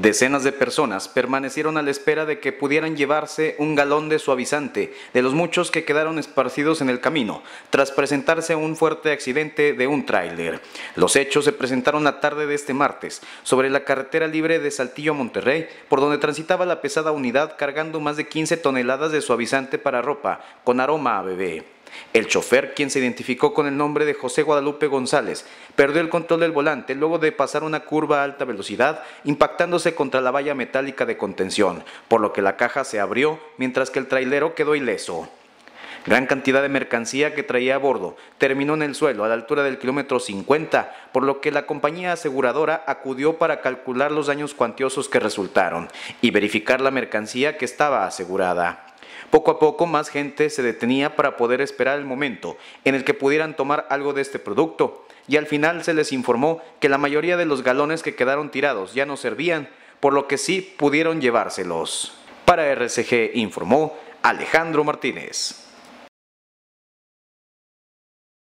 Decenas de personas permanecieron a la espera de que pudieran llevarse un galón de suavizante de los muchos que quedaron esparcidos en el camino, tras presentarse un fuerte accidente de un tráiler. Los hechos se presentaron la tarde de este martes, sobre la carretera libre de Saltillo a Monterrey, por donde transitaba la pesada unidad cargando más de 15 toneladas de suavizante para ropa, con aroma a bebé. El chofer, quien se identificó con el nombre de José Guadalupe González, perdió el control del volante luego de pasar una curva a alta velocidad, impactándose contra la valla metálica de contención, por lo que la caja se abrió mientras que el trailero quedó ileso. Gran cantidad de mercancía que traía a bordo terminó en el suelo a la altura del kilómetro 50, por lo que la compañía aseguradora acudió para calcular los daños cuantiosos que resultaron y verificar la mercancía que estaba asegurada. Poco a poco más gente se detenía para poder esperar el momento en el que pudieran tomar algo de este producto y al final se les informó que la mayoría de los galones que quedaron tirados ya no servían, por lo que sí pudieron llevárselos. Para RCG informó Alejandro Martínez.